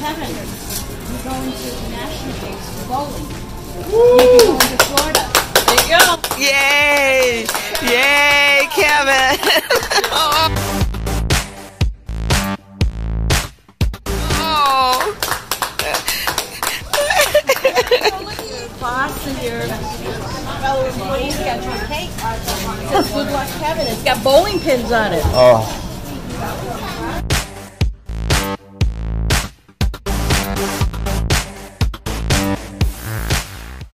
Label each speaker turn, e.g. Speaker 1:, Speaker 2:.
Speaker 1: Kevin. You're going to the national games for bowling. Woo! You're going to Florida.
Speaker 2: There you go.
Speaker 3: Yay! Yay, Kevin! oh.
Speaker 1: Boss and your fellow employees got your cake. It says Good Luck Kevin. It's got bowling pins on it.
Speaker 4: Oh. Yeah.